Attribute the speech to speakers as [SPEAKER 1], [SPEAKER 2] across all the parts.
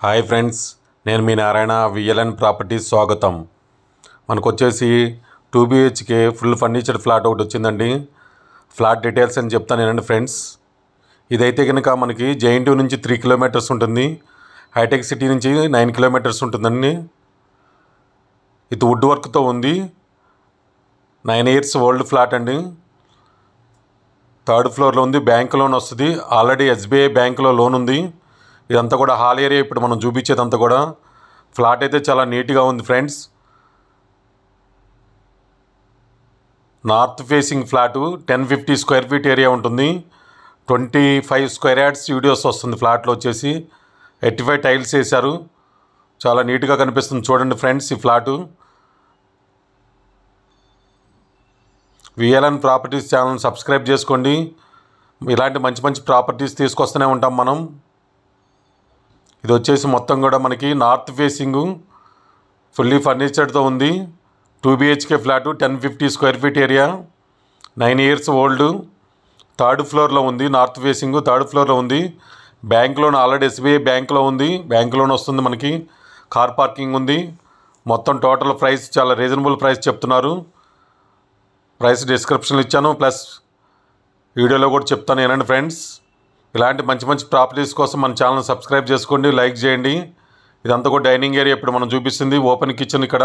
[SPEAKER 1] Hi friends నేను మీ Narayana VLN properties స్వాగతం. మనకు వచ్చేసి two BHK full furniture flat ఒకటి వచ్చిందండి. ఫ్లాట్ డీటెయిల్స్ అని చెప్తాను నేనండి ఫ్రెండ్స్. ఇదైతే కనుక మనకి జేఎన్టీ నుంచి త్రీ కిలోమీటర్స్ ఉంటుంది. హైటెక్ సిటీ నుంచి నైన్ కిలోమీటర్స్ ఉంటుందండి. ఇది వుడ్ వర్క్తో ఉంది. నైన్ ఇయర్స్ ఓల్డ్ ఫ్లాట్ అండి. థర్డ్ ఫ్లోర్లో ఉంది బ్యాంక్ లోన్ వస్తుంది. ఆల్రెడీ ఎస్బీఐ బ్యాంకులో లోన్ ఉంది. ఇదంతా కూడా హాల్ ఏరియా ఇప్పుడు మనం చూపించేదంతా కూడా. ఫ్లాట్ అయితే చాలా నీట్గా ఉంది friends. North facing flat ten fifty square feet area ఉంటుంది. Twenty five square yards videos వస్తుంది ఫ్లాట్లో వచ్చేసి. ఎయిటీ ఫైవ్ టైల్స్ వేశారు. చాలా నీట్గా కనిపిస్తుంది చూడండి ఫ్రెండ్స్ ఈ flat. VLN properties channel subscribe చేసుకోండి. ఇలాంటి మంచి మంచి ప్రాపర్టీస్ తీసుకొస్తూనే ఉంటాం మనం. ఇది వచ్చేసి మొత్తం కూడా మనకి నార్త్ ఫేసింగ్ ఫుల్లీ ఫర్నిచర్తో ఉంది. Two BHK flat ten fifty square feet area nine years old. Third ఫ్లోర్లో ఉంది నార్త్ ఫేసింగ్ థర్డ్ ఫ్లోర్లో ఉంది. బ్యాంక్ లోన్ ఆల్రెడీ ఎస్బీఐ బ్యాంక్లో ఉంది. బ్యాంక్ లోన్ వస్తుంది మనకి. కార్ పార్కింగ్ ఉంది. మొత్తం టోటల్ ప్రైస్ చాలా రీజనబుల్ ప్రైస్ చెప్తున్నారు. ప్రైస్ డిస్క్రిప్షన్ ఇచ్చాను. ప్లస్ వీడియోలో కూడా చెప్తాను. ఏనండి ఫ్రెండ్స్? ఇలాంటి మంచి మంచి ప్రాపర్టీస్ కోసం మన ఛానల్ సబ్స్క్రైబ్ చేసుకోండి లైక్ చేయండి. ఇదంతా కూడా డైనింగ్ ఏరియా ఇప్పుడు మనం చూపిస్తుంది. ఓపెన్ కిచెన్ ఇక్కడ.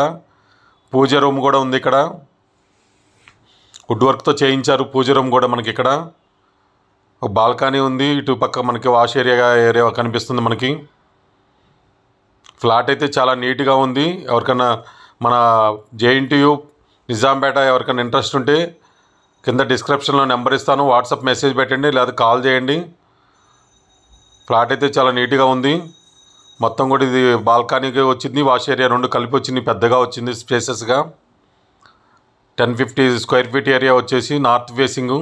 [SPEAKER 1] పూజ రూమ్ కూడా ఉంది ఇక్కడ. వుడ్ వర్క్తో చేయించారు. పూజ రూమ్ కూడా మనకి ఇక్కడ. ఒక బాల్కనీ ఉంది. ఇటు పక్క మనకి వాష్ ఏరియా ఏరియా కనిపిస్తుంది మనకి. ఫ్లాట్ అయితే చాలా నీట్గా ఉంది. ఎవరికైనా మన జేఎన్టీయు నిజాంపేట ఎవరికైనా ఇంట్రెస్ట్ ఉంటే కింద డిస్క్రిప్షన్లో నెంబర్ ఇస్తాను. వాట్సాప్ మెసేజ్ పెట్టండి లేదా కాల్ చేయండి. ఫ్లాట్ అయితే చాలా నీట్గా ఉంది. మొత్తం కూడా ఇది బాల్కనీకి వచ్చింది వాష్ ఏరియా రెండు కలిపి వచ్చింది పెద్దగా వచ్చింది స్పేసెస్గా. Ten fifty square feet area వచ్చేసి నార్త్ ఫేసింగ్.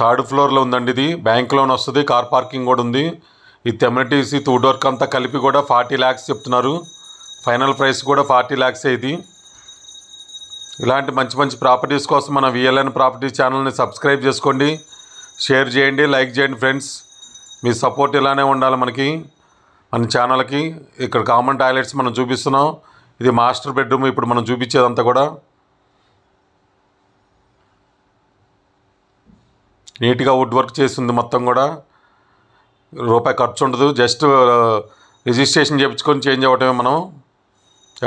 [SPEAKER 1] థర్డ్ ఫ్లోర్లో ఉందండి ఇది. బ్యాంక్ లోన్ వస్తుంది కార్ పార్కింగ్ కూడా ఉంది. ఈ తెమ్యూనిటీస్ ఈ వుడ్ అంతా కలిపి కూడా ఫార్టీ ల్యాక్స్ చెప్తున్నారు. ఫైనల్ ప్రైస్ కూడా ఫార్టీ ల్యాక్స్ ఇది. ఇలాంటి మంచి మంచి ప్రాపర్టీస్ కోసం మన విఎల్ఎన్ ప్రాపర్టీ ఛానల్ని సబ్స్క్రైబ్ చేసుకోండి. షేర్ చేయండి లైక్ చేయండి ఫ్రెండ్స్. మీ సపోర్ట్ ఇలానే ఉండాలి మనకి మన ఛానల్కి. ఇక్కడ కామన్ టాయిలెట్స్ మనం చూపిస్తున్నాం. ఇది మాస్టర్ బెడ్రూమ్ ఇప్పుడు మనం చూపించేదంతా కూడా. నీట్గా వుడ్ వర్క్ చేసింది మొత్తం కూడా. రూపాయి ఖర్చు ఉండదు. జస్ట్ రిజిస్ట్రేషన్ చేయించుకొని చేంజ్ అవ్వటమే మనం.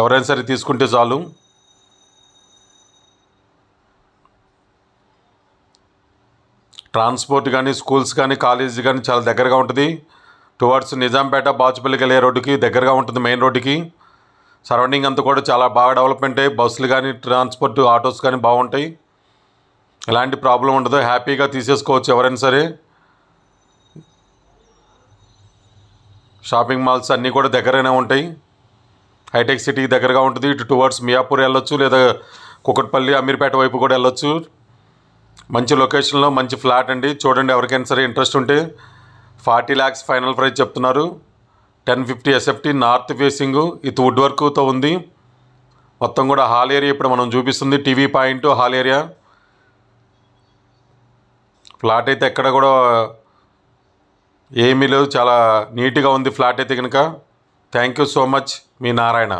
[SPEAKER 1] ఎవరైనా సరే తీసుకుంటే చాలు. ట్రాన్స్పోర్ట్ కానీ స్కూల్స్ కానీ కాలేజ్ కానీ చాలా దగ్గరగా ఉంటుంది. టువర్డ్స్ నిజాంపేట బాచుపల్లికి వెళ్ళే రోడ్డుకి దగ్గరగా ఉంటుంది మెయిన్ రోడ్డుకి. సరౌండింగ్ అంతా కూడా చాలా బాగా డెవలప్మెంట్. అయ్యి బస్సులు కానీ ట్రాన్స్పోర్ట్ ఆటోస్ కానీ బాగుంటాయి. ఎలాంటి ప్రాబ్లం ఉండదు. హ్యాపీగా తీసేసుకోవచ్చు ఎవరైనా సరే. షాపింగ్ మాల్స్ అన్నీ కూడా దగ్గరనే ఉంటాయి. హైటెక్ సిటీకి దగ్గరగా ఉంటుంది. ఇటు టువర్డ్స్ మియాపూర్ వెళ్ళొచ్చు లేదా కుకట్పల్లి అమీర్పేట వైపు కూడా వెళ్ళొచ్చు. మంచి లొకేషన్లో మంచి ఫ్లాట్ అండి. చూడండి ఎవరికైనా సరే ఇంట్రెస్ట్ ఉంటే ఫార్టీ ల్యాక్స్ ఫైనల్ ప్రైస్ చెప్తున్నారు. Ten fifty SFT north facing. ఇది వుడ్ వర్క్తో ఉంది. మొత్తం కూడా హాల్ ఏరియా ఇప్పుడు మనం చూపిస్తుంది. TV point hall area. Flat అయితే ఎక్కడ కూడా ఏమీ లేవు చాలా నీట్గా ఉంది ఫ్లాట్ అయితే కనుక థ్యాంక్ యూ సో మచ్ మీ నారాయణ.